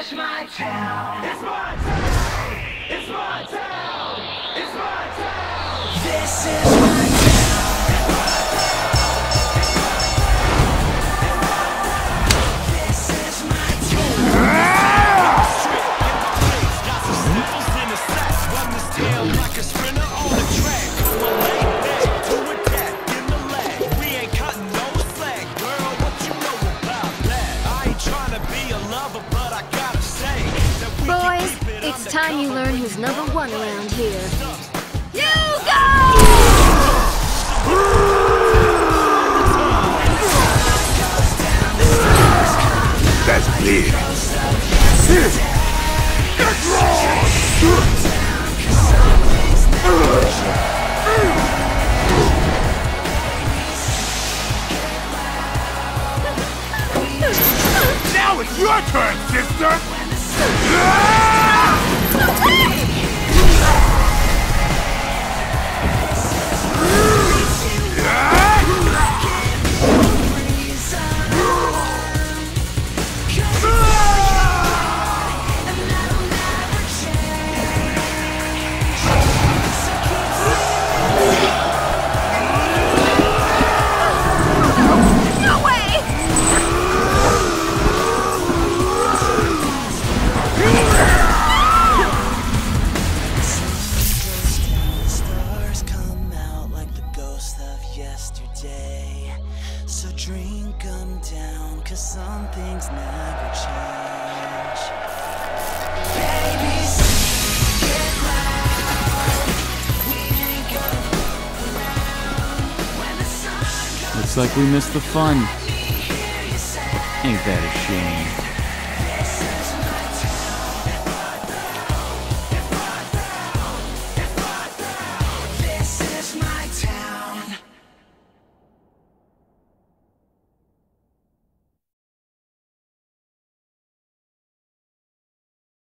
is my town. It's my town. It's my town. It's my town. This is it's time you learn who's number one around here. You go! That's clear. Now it's your turn, sister! Yesterday. So drink them down, cause some things never change. Baby, comes Looks like we missed the fun. Ain't that a shame?